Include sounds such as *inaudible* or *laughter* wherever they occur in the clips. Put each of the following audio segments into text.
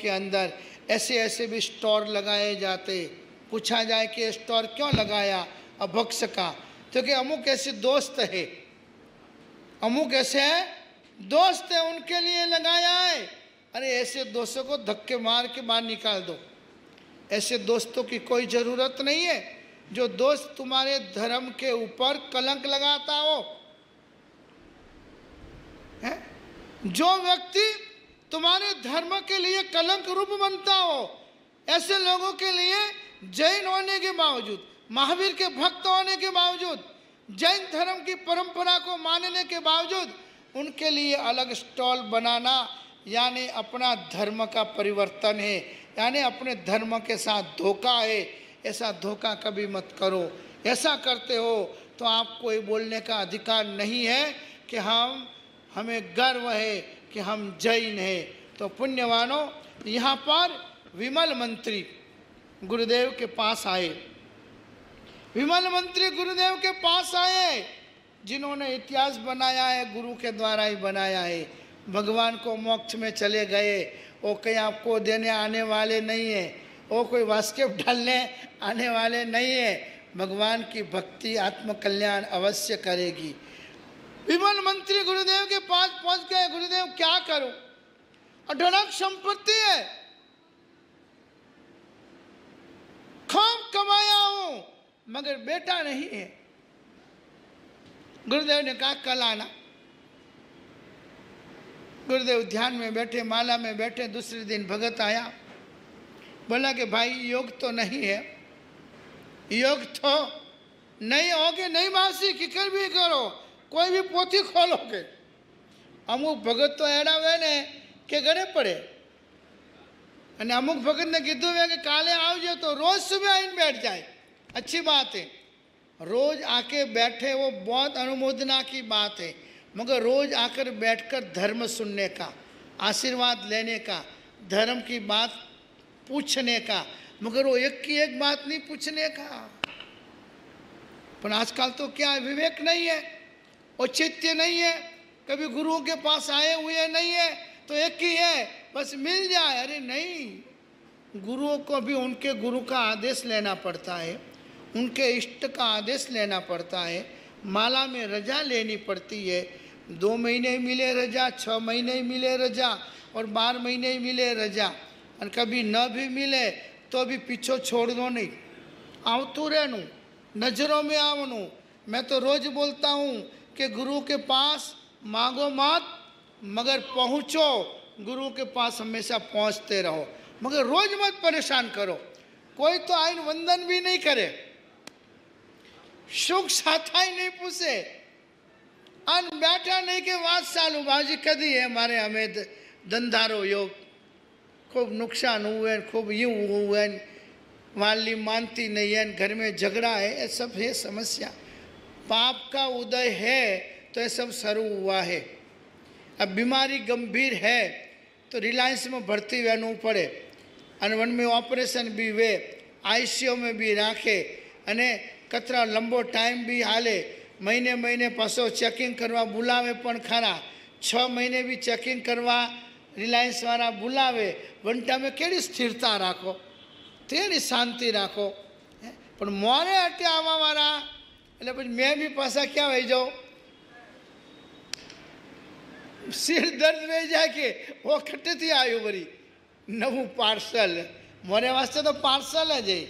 के अंदर ऐसे ऐसे भी स्टोर लगाए जाते। पूछा जाए कि स्टोर क्यों लगाया अभक्ष का? क्योंकि तो अमुक ऐसे दोस्त है। अमुक ऐसे है दोस्त है, उनके लिए लगाया है। अरे ऐसे दोस्तों को धक्के मार के बाहर निकाल दो। ऐसे दोस्तों की कोई ज़रूरत नहीं है। जो दोस्त तुम्हारे धर्म के ऊपर कलंक लगाता हो, है? जो व्यक्ति तुम्हारे धर्म के लिए कलंक रूप बनता हो। ऐसे लोगों के लिए जैन होने के बावजूद, महावीर के भक्त होने के बावजूद, जैन धर्म की परंपरा को मानने के बावजूद, उनके लिए अलग स्टॉल बनाना यानी अपना धर्म का परिवर्तन है, यानी अपने धर्म के साथ धोखा है। ऐसा धोखा कभी मत करो। ऐसा करते हो तो आपको ये बोलने का अधिकार नहीं है कि हम, हमें गर्व है कि हम जैन हैं। तो पुण्यवानों, यहाँ पर विमल मंत्री गुरुदेव के पास आए। विमल मंत्री गुरुदेव के पास आए, जिन्होंने इतिहास बनाया है, गुरु के द्वारा ही बनाया है। भगवान को मोक्ष में चले गए। वो कहीं आपको देने आने वाले नहीं है। वो कोई वास्केप डालने आने वाले नहीं है। भगवान की भक्ति, आत्मकल्याण अवश्य करेगी। विमल मंत्री गुरुदेव के पास पहुँच गए, गुरुदेव, क्या करूँ? अढड़क संपत्ति है। खूब कमाया हूँ, मगर बेटा नहीं है। गुरुदेव ने कहा, कल आना। गुरुदेव ध्यान में बैठे, माला में बैठे, दूसरे दिन भगत आया। बोला कि, भाई, योग तो नहीं है। योग तो नहीं, होगे नहीं मासी, किकर भी करो। कोई भी पोथी खोलो के अमुक भगत तो ऐडा વે ને કે ઘરે પડે અને અમુક ભગતને કીધું મેં કે काले આવજો तो रोज सुबह आई बैठ जाए। अच्छी बात है। रोज आके बैठे वो बहुत अनुमोदना की बात है। मगर रोज आकर बैठकर धर्म सुनने का, आशीर्वाद लेने का, धर्म की बात पूछने का, मगर वो एक की एक बात नहीं पूछने का। पर आजकल तो क्या विवेक नहीं है। औचित्य नहीं है। कभी गुरुओं के पास आए हुए नहीं है तो एक ही है, बस मिल जाए। अरे नहीं, गुरुओं को भी उनके गुरु का आदेश लेना पड़ता है, उनके इष्ट का आदेश लेना पड़ता है। माला में रजा लेनी पड़ती है। दो महीने मिले रजा छः महीने मिले रजा और बारह महीने मिले रजा। और कभी न भी मिले तो भी पीछे छोड़ दो नहीं। आवतू रहनू, नज़रों में आवनू मैं तो रोज़ बोलता हूँ कि गुरु के पास मांगो मत, मगर पहुँचो। गुरु के पास हमेशा पहुँचते रहो। मगर रोज मत परेशान करो। कोई तो आयन वंदन भी नहीं करे। सुख साथा ही नहीं पूछे। अन बैठा नहीं के वाद चालू भाजी कदी है हमारे हमें धंधारो योग? खूब नुकसान हुए खूब यूँ हुए वाली मानती नहीं है, घर में झगड़ा है, ये सब है समस्या। पाप का उदय है तो ये सब शुरू हुआ है अब बीमारी गंभीर है तो रिलायंस में भर्ती रहना पड़े અને વન में ऑपरेशन भी वे आईसीयू में भी राखे અને કતરા લંબો ટાઈમ બી હાલે મહિને મહિને પાછો ચેકિંગ કરવા બોલાવે પણ ખરા છ મહિને બી ચેકિંગ કરવા રિલાયન્સવાળા બોલાવે વન ટાઈમે કેવી સ્થિરતા રાખો તેની શાંતિ રાખો પણ મોરે અટે આવવાવાળા એટલે પછી મેં બી પાછા ક્યાં વહી જાઉં સિર દર્દ રહી જાય કે ઓ ખટ્ટેથી આવ્યું વળી નવું પાર્સલ મોરે વાસ્તે તો પાર્સલ જ है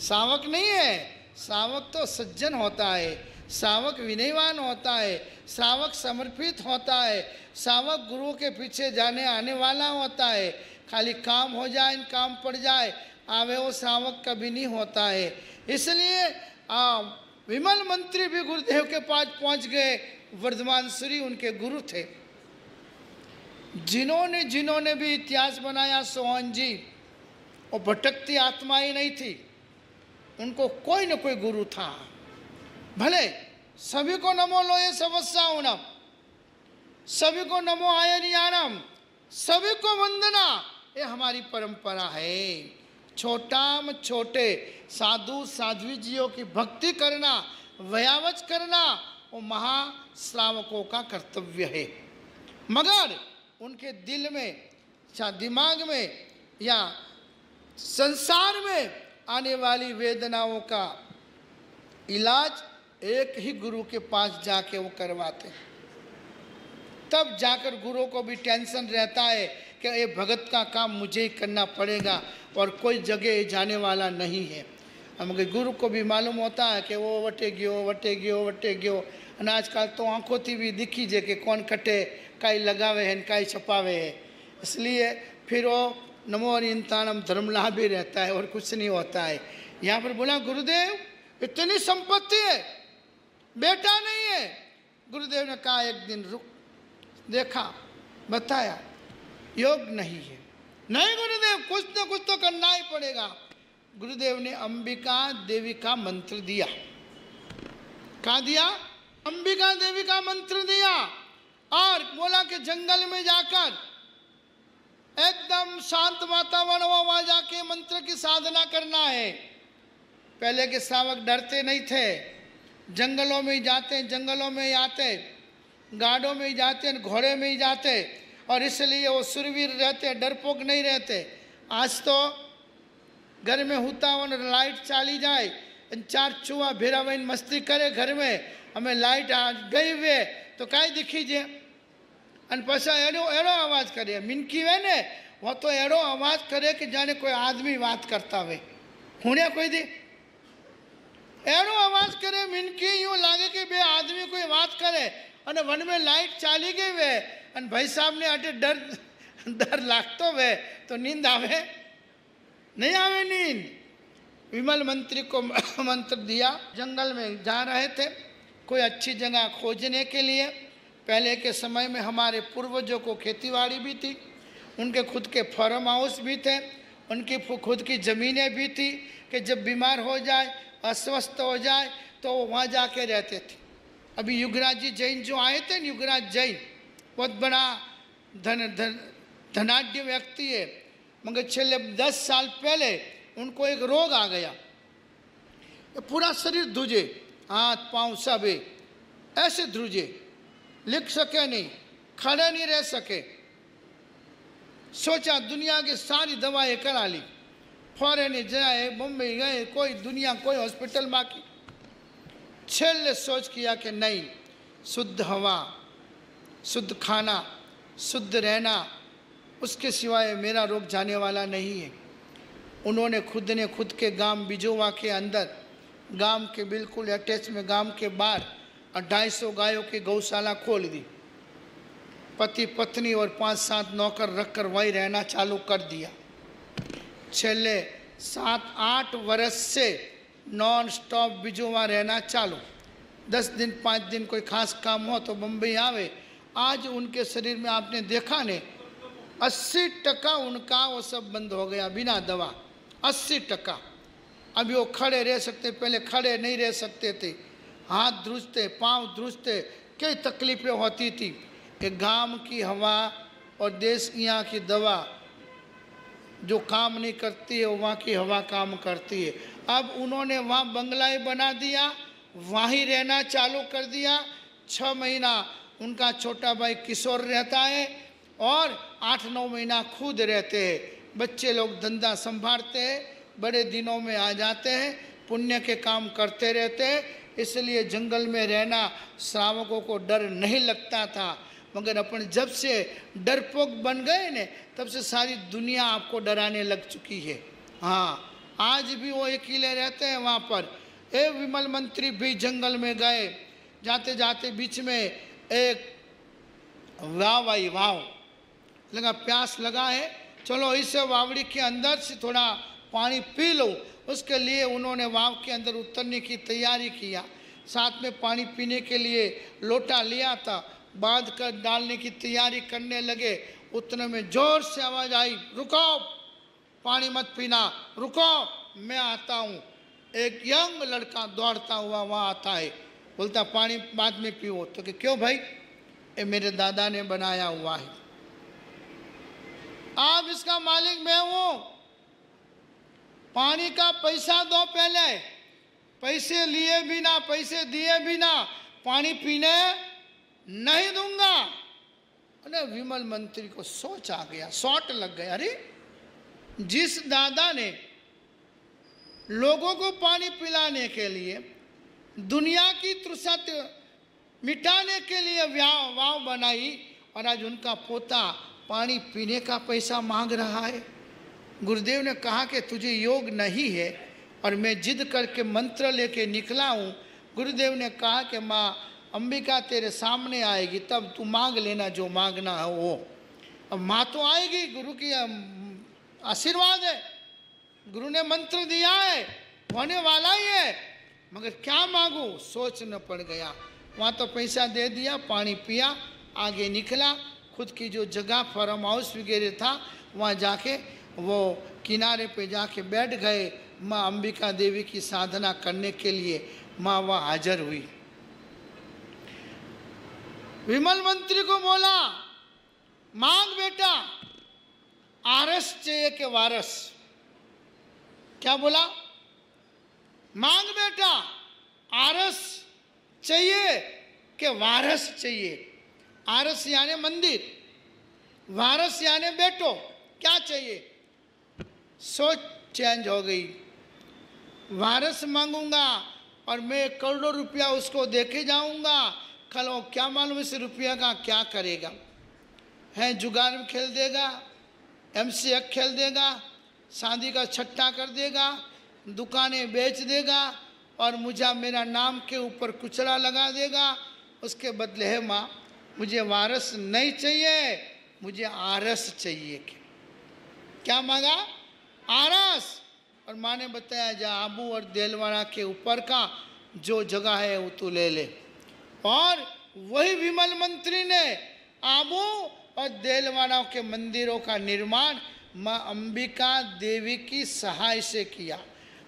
सावक नहीं है सावक तो सज्जन होता है सावक विनयवान होता है सावक समर्पित होता है सावक गुरु के पीछे जाने आने वाला होता है खाली काम हो जाए काम पड़ जाए आवे वो सावक कभी नहीं होता है इसलिए आ, विमल मंत्री भी गुरुदेव के पास पहुँच गए। वर्धमान श्री उनके गुरु थे। जिन्होंने जिन्होंने भी इतिहास बनाया सोहन जी, वो भटकती आत्मा ही नहीं थी। उनको कोई न कोई गुरु था। भले, सभी को नमो लो ये समस्याओं सभी को नमो आयनियानम, सभी को वंदना, ये हमारी परंपरा है। छोटा में छोटे, साधु साध्वी जियों की भक्ति करना, व्यावच करना, वो महाश्रावकों का कर्तव्य है। मगर उनके दिल में, या दिमाग में, या संसार में आने वाली वेदनाओं का इलाज एक ही गुरु के पास जाके वो करवाते हैं। तब जाकर गुरु को भी टेंशन रहता है कि ये भगत का काम मुझे ही करना पड़ेगा और कोई जगह जाने वाला नहीं है हम गुरु को भी मालूम होता है कि वो वटे गयो वटे गयो वटे गयो અને આજકાલ तो आंखों थी भी दिखी जे कि कौन कटे काई लगावे है काई छपावे है इसलिए फिर वो नमो इंतानम धर्मलाभ भी रहता है और कुछ नहीं होता है यहाँ पर बोला गुरुदेव इतनी संपत्ति है बेटा नहीं है गुरुदेव ने कहा एक दिन रुक देखा बताया योग नहीं है। नहीं गुरुदेव, कुछ न कुछ तो करना ही पड़ेगा। गुरुदेव ने अंबिका देवी का मंत्र दिया। कहा दिया? अंबिका देवी का मंत्र दिया। और बोला कि जंगल में जाकर एकदम शांत वातावरण हो वहाँ जाके मंत्र की साधना करना है। पहले के श्रावक डरते नहीं थे। जंगलों में ही जाते, जंगलों में ही आते, गाड़ों में ही जाते, घोड़े में ही जाते। और इसलिए वो सुरवीर रहते डरपोक नहीं रहते आज तो घर में होता हो लाइट चाली जाए चार चूहा भेरा बहन मस्ती करे घर में हमें लाइट आ गई वे तो कई दिखीजे અને પછી એનો એનો અવાજ કરે મિનકી વે ને वो तो एड़ो अवाज करे कि जाने कोई आदमी बात करता वे हुणे कोई दी एड़ो अवाज करे मिनकी यूं लागे कि बे आदमी कोई बात करे અને વન में લાઈટ ચાલી ગઈ વે અને ભાઈ સાહેબને આટે डर ડર લાગતો હોય तो नींद आवे? नहीं आवे नींद। विमल मंत्री को *laughs* मंत्र दिया, जंगल में जा रहे थे, कोई अच्छी जगह खोजने के लिए। पहले के समय में हमारे पूर्वजों को खेतीबाड़ी भी थी, उनके खुद के फार्म हाउस भी थे, उनकी खुद की ज़मीनें भी थी, कि जब बीमार हो जाए, अस्वस्थ हो जाए तो वहाँ जाके रहते थे। अभी युगराज जी जैन जो आए थे, युगराज जैन बहुत बड़ा धन धन धनाढ़ व्यक्ति है। मगर छले दस साल पहले उनको एक रोग आ गया। पूरा शरीर धुजे, हाथ, पाँव सब ऐसे ध्रुजे लिख सके नहीं, खड़े नहीं रह सके। सोचा दुनिया की सारी दवाएँ करा ली। फॉरेन जाए, मुंबई गए, कोई दुनिया, कोई हॉस्पिटल बाकी। छेल ने सोच किया कि नहीं, शुद्ध हवा। शुद्ध खाना, शुद्ध रहना, उसके सिवाय मेरा रोग जाने वाला नहीं है। उन्होंने खुद ने खुद के गाँव बिजोवा के अंदर गाँव के बिल्कुल अटैच में गाँव के बाहर ढाई सौ गायों की गौशाला खोल दी। पति, पत्नी और पाँच सात नौकर रखकर वही रहना चालू कर दिया। छेले सात, आठ वर्ष से नॉन स्टॉप बिजोवा रहना चालू। दस दिन, पाँच दिन कोई खास काम हो तो मुंबई आवे आज उनके शरीर में आपने देखा ने अस्सी टका उनका वो सब बंद हो गया बिना दवा। अस्सी टका। अभी वो खड़े रह सकते, पहले खड़े नहीं रह सकते थे। हाथ ध्रुजते पाँव ध्रुजते कई तकलीफ़ें होती थी। कि गाँव की हवा और देश यहाँ की दवा जो काम नहीं करती है, वहाँ की हवा काम करती है। अब उन्होंने वहाँ बंगला ही बना दिया, वहीं रहना चालू कर दिया। छः महीना उनका छोटा भाई किशोर रहता है और आठ नौ महीना खुद रहते हैं। बच्चे लोग धंधा संभालते हैं, बड़े दिनों में आ जाते हैं, पुण्य के काम करते रहते हैं, इसलिए जंगल में रहना श्रावकों को डर नहीं लगता था। मगर अपन जब से डरपोक बन गए ने, तब से सारी दुनिया आपको डराने लग चुकी है। हाँ आज भी वो अकेले रहते हैं वहाँ पर। ए विमल मंत्री भी जंगल में गए। जाते जाते बीच में एक वाव आई वाव लगा, प्यास लगा है। चलो, इस वावड़ी के अंदर से थोड़ा पानी पी लो। उसके लिए उन्होंने वाव के अंदर उतरने की तैयारी किया। साथ में पानी पीने के लिए लोटा लिया था। बाँध कर डालने की तैयारी करने लगे। उतने में ज़ोर से आवाज़ आई, रुको, पानी मत पीना, रुको, मैं आता हूँ। एक यंग लड़का दौड़ता हुआ वहाँ आता है। बोलता, पानी बाद में पियो। तो कि, क्यों भाई? ये मेरे दादा ने बनाया हुआ है। आप इसका मालिक मैं हूँ। पानी का पैसा दो पहले। पैसे लिए बिना, पैसे दिए बिना पानी पीने नहीं दूँगा। अरे, विमल मंत्री को सोच आ गया शॉट लग गया। अरे, जिस दादा ने लोगों को पानी पिलाने के लिए दुनिया की त्रुसत मिटाने के लिए व्याव वाव बनाई और आज उनका पोता पानी पीने का पैसा मांग रहा है। गुरुदेव ने कहा कि तुझे योग नहीं है और मैं जिद करके मंत्र लेके निकला हूँ। गुरुदेव ने कहा कि माँ, अंबिका तेरे सामने आएगी, तब तू मांग लेना जो मांगना है वो। अब माँ तो आएगी, गुरु की आशीर्वाद है। गुरु ने मंत्र दिया है, होने वाला ही है। मगर क्या मांगू? सोच न पड़ गया। वहाँ तो पैसा दे दिया, पानी पिया, आगे निकला। खुद की जो जगह फार्म हाउस वगैरह था, वहाँ जाके वो किनारे पे जाके बैठ गए। माँ अंबिका देवी की साधना करने के लिए माँ वहाँ हाजिर हुई। विमल मंत्री को बोला, मांग बेटा, आरस चाहिए के वारस। क्या बोला? मांग बेटा, आरस चाहिए कि वारस चाहिए? आरस यानी मंदिर, वारस यानी बेटो, क्या चाहिए? सोच चेंज हो गई। वारस मांगूँगा और मैं करोड़ों रुपया उसको देके जाऊँगा। कल वो क्या मालूम इस रुपया का क्या करेगा? है, जुगाड़ खेल देगा एम खेल देगा, शादी का छट्टा कर देगा दुकानें बेच देगा और मुझे मेरा नाम के ऊपर कुचड़ा लगा देगा। उसके बदले है माँ, मुझे वारस नहीं चाहिए, मुझे आरस चाहिए। क्या मांगा? आरस। और माँ ने बताया, जा आबू और देलवाड़ा के ऊपर का जो जगह है, वो तू ले ले। और वही विमल मंत्री ने आबू और देलवाड़ा के मंदिरों का निर्माण माँ अंबिका देवी की सहाय से किया।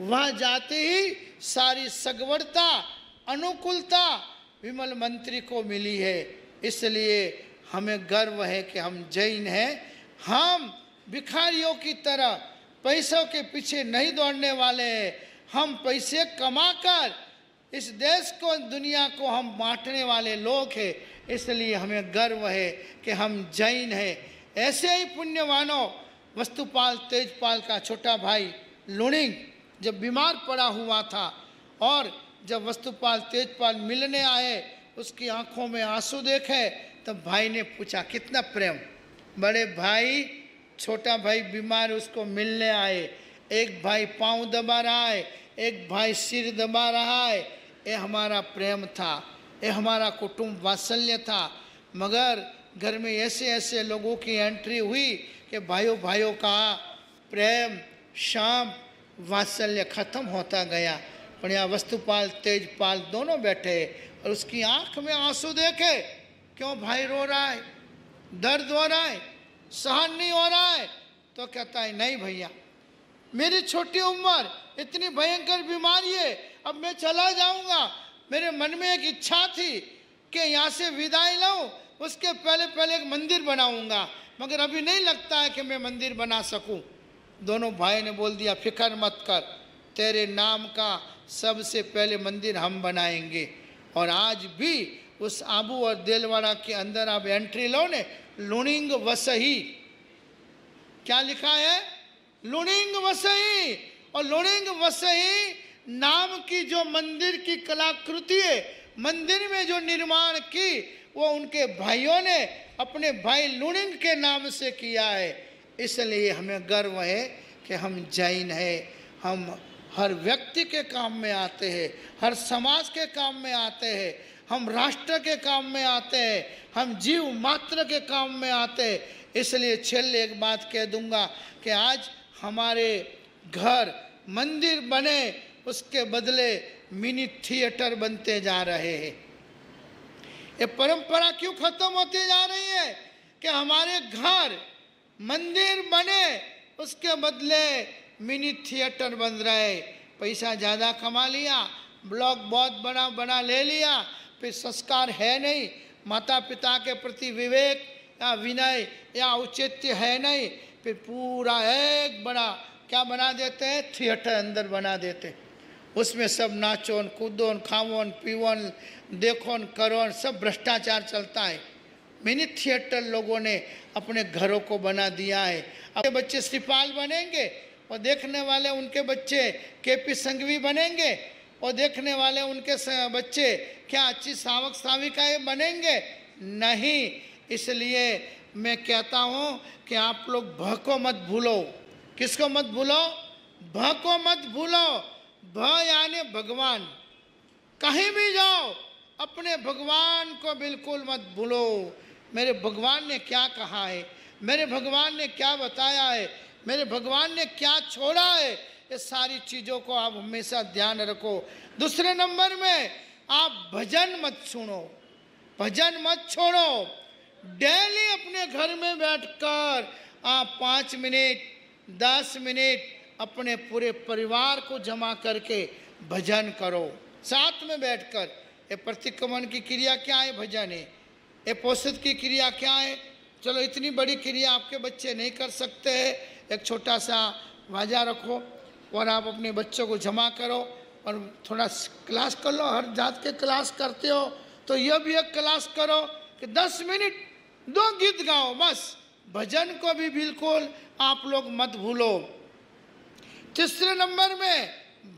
वहाँ जाते ही सारी सगवड़ता, अनुकूलता विमल मंत्री को मिली है। इसलिए हमें गर्व है कि हम जैन हैं। हम भिखारियों की तरह पैसों के पीछे नहीं दौड़ने वाले हैं। हम पैसे कमाकर इस देश को, दुनिया को हम बांटने वाले लोग हैं। इसलिए हमें गर्व है कि हम जैन हैं। ऐसे ही पुण्यवानों, वस्तुपाल, तेजपाल का छोटा भाई लुणिंग जब बीमार पड़ा हुआ था और जब वस्तुपाल, तेजपाल मिलने आए, उसकी आँखों में आँसू देखे, तब भाई ने पूछा, कितना प्रेम? बड़े भाई, छोटा भाई बीमार, उसको मिलने आए। एक भाई पाँव दबा रहा है, एक भाई सिर दबा रहा है। ये हमारा प्रेम था ये हमारा कुटुंब वात्सल्य था। मगर घर में ऐसे ऐसे लोगों की एंट्री हुई कि भाइयों भाइयों का प्रेम, शाम वात्सल्य खत्म होता गया। पर यहाँ वस्तुपाल, तेजपाल दोनों बैठे और उसकी आँख में आँसू देखे, क्यों भाई रो रहा है? दर्द हो रहा है? सहन नहीं हो रहा है? तो कहता है, नहीं भैया, मेरी छोटी उम्र, इतनी भयंकर बीमारी है, अब मैं चला जाऊँगा। मेरे मन में एक इच्छा थी कि यहाँ से विदाई लाऊं उसके पहले पहले एक मंदिर बनाऊँगा, मगर अभी नहीं लगता है कि मैं मंदिर बना सकूँ। दोनों भाई ने बोल दिया, फ़िक्र मत कर, तेरे नाम का सबसे पहले मंदिर हम बनाएँगे। और आज भी उस आबू और देलवाड़ा के अंदर आप एंट्री लो ने लुणिंग वसही क्या लिखा है? लुणिंग वसही और लुणिंग वसही नाम की जो मंदिर की कलाकृति है, मंदिर में जो निर्माण की, वो उनके भाइयों ने अपने भाई लुणिंग के नाम से किया है। इसलिए हमें गर्व है कि हम जैन है। हम हर व्यक्ति के काम में आते हैं, हर समाज के काम में आते हैं, हम राष्ट्र के काम में आते हैं, हम जीव मात्र के काम में आते हैं। इसलिए छेल्ले एक बात कह दूँगा कि आज हमारे घर मंदिर बने, उसके बदले मिनी थिएटर बनते जा रहे हैं। ये परंपरा क्यों खत्म होती जा रही है कि हमारे घर मंदिर बने, उसके बदले मिनी थिएटर बन रहे। पैसा ज़्यादा कमा लिया ब्लॉक बहुत बड़ा बना ले लिया, फिर संस्कार है नहीं। माता पिता के प्रति विवेक या विनय या औचित्य है नहीं, फिर पूरा एक बड़ा क्या बना देते हैं? थिएटर अंदर बना देते उसमें सब नाचोन, कूदोन खावन पीवन, देखोन, करोन, सब भ्रष्टाचार चलता है। मिनी थिएटर लोगों ने अपने घरों को बना दिया है। अपने बच्चे सिपाल बनेंगे और देखने वाले उनके बच्चे के पी संघवी बनेंगे और देखने वाले उनके बच्चे क्या अच्छी सावक साविकाएँ बनेंगे? नहीं, इसलिए मैं कहता हूँ कि आप लोग भ को मत भूलो। किसको मत भूलो? भ को मत भूलो। भ यानी भगवान। कहीं भी जाओ, अपने भगवान को बिल्कुल मत भूलो। मेरे भगवान ने क्या कहा है? मेरे भगवान ने क्या बताया है? मेरे भगवान ने क्या छोड़ा है? ये सारी चीज़ों को आप हमेशा ध्यान रखो। दूसरे नंबर में, आप भजन मत सुनो। भजन मत छोड़ो। डेली अपने घर में बैठकर आप पाँच मिनट, दस मिनट अपने पूरे परिवार को जमा करके भजन करो। साथ में बैठकर ये प्रतिक्रमण की क्रिया क्या है? भजन है। ये पोषित की क्रिया क्या है? चलो, इतनी बड़ी क्रिया आपके बच्चे नहीं कर सकते हैं। एक छोटा सा वाजा रखो और आप अपने बच्चों को जमा करो और थोड़ा क्लास कर लो। हर जात के क्लास करते हो तो यह भी एक क्लास करो कि दस मिनट दो गीत गाओ, बस। भजन को भी बिल्कुल आप लोग मत भूलो। तीसरे नंबर में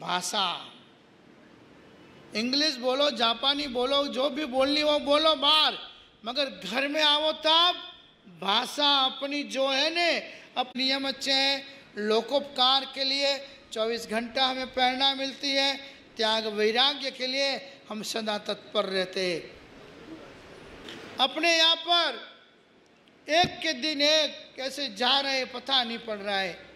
भाषा। इंग्लिश बोलो, जापानी बोलो, जो भी बोलनी हो, बोलो बाहर मगर घर में आओ तब, भाषा अपनी जो है ने, अपनी नियम अच्छे हैं। लोकोपकार के लिए 24 घंटा हमें प्रेरणा मिलती है। त्याग वैराग्य के लिए हम सदा तत्पर रहते अपने यहाँ पर एक के दिन एक कैसे जा रहे पता नहीं पड़ रहा है।